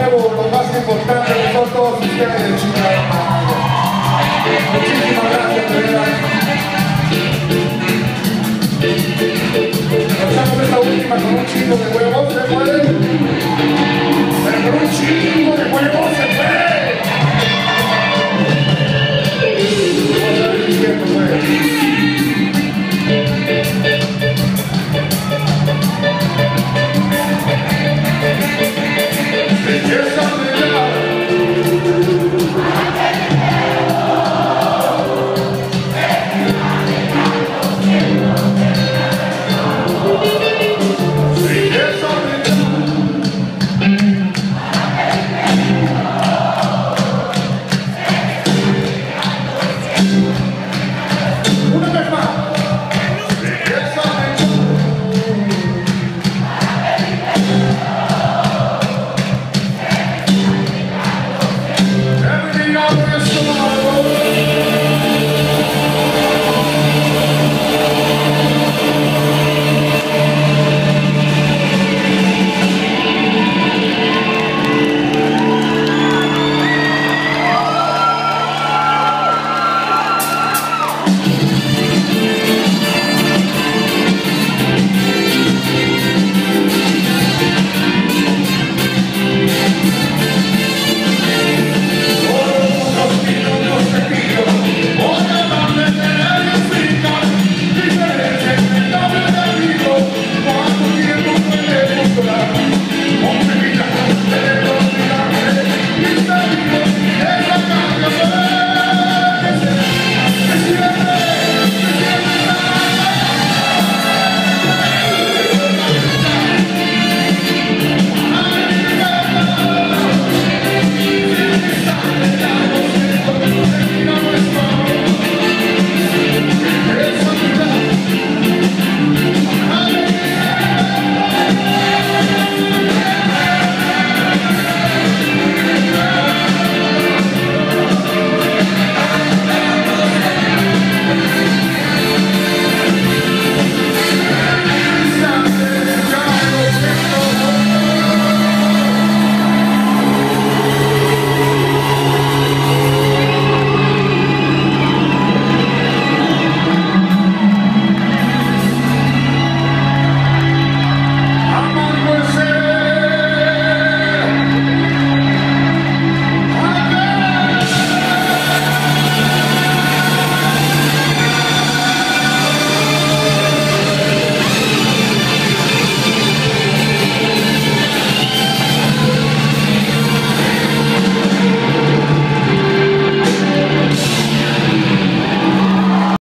nuevo lo más importante